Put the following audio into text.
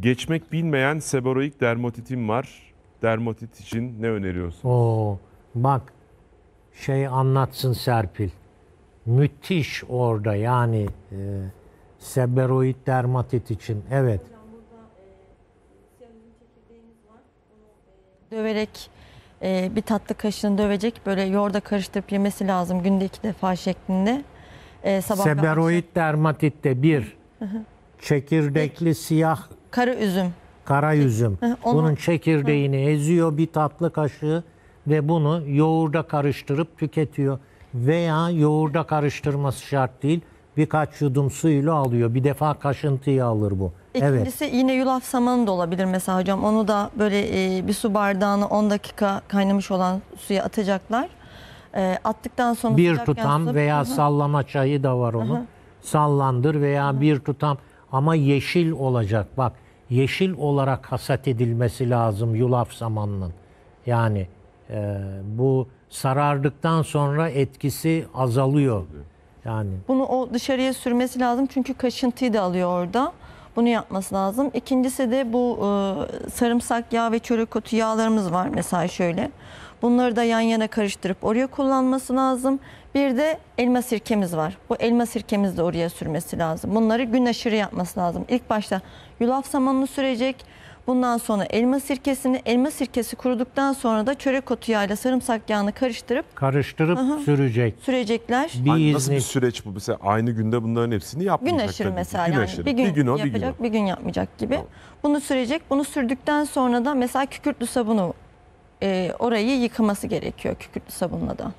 Geçmek bilmeyen seboroik dermatitim var. Dermatit için ne öneriyorsun? O bak şey anlatsın Serpil. Müthiş orada yani e, seberoid dermatit için. Evet. Döverek e, bir tatlı kaşığını dövecek böyle yoğurda karıştırıp yemesi lazım günde iki defa şeklinde. E, sabah ve akşam. Seberoid dermatitte bir çekirdekli siyah Kara üzüm. kara üzüm. Hı, onu- Bunun çekirdeğini eziyor bir tatlı kaşığı ve bunu yoğurda karıştırıp tüketiyor. Veya yoğurda karıştırması şart değil. Birkaç yudum suyuyla alıyor. Bir defa kaşıntıyı alır bu. Evet. İkincisi yine yulaf samanı da olabilir mesela hocam. Onu da böyle e, bir su bardağını 10 dakika kaynamış olan suya atacaklar. E, attıktan sonra Bir sıcak tutam veya Hı hı. sallama çayı da var onun. Sallandır veya bir tutam ama yeşil olacak. Bak yeşil olarak hasat edilmesi lazım yulaf samanının. Yani e, bu sarardıktan sonra etkisi azalıyor. Yani Bunu o dışarıya sürmesi lazım çünkü kaşıntıyı da alıyor orada. Bunu yapması lazım. İkincisi de bu e, sarımsak yağı ve çörek otu yağlarımız var mesela şöyle. Bunları da yan yana karıştırıp oraya kullanması lazım. Bir de elma sirkemiz var. Bu elma sirkemizi de oraya sürmesi lazım. Bunları gün aşırı yapması lazım. İlk başta yulaf samanını sürecek. Bundan sonra elma sirkesini, elma sirkesi kuruduktan sonra da çörek otu yağıyla sarımsak yağını karıştırıp karıştırıp sürecek. sürecekler. Bir Ay, Nasıl bir süreç bu? Mesela aynı günde bunların hepsini yapmayacak. Gün aşırı tabii ki. mesela Gün yani aşırı. bir gün, o, yapacak bir bir gün yapmayacak gibi. Tamam. Bunu sürecek. Bunu sürdükten sonra da mesela kükürtlü sabunu e, orayı yıkaması gerekiyor kükürtlü sabunla da.